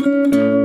Música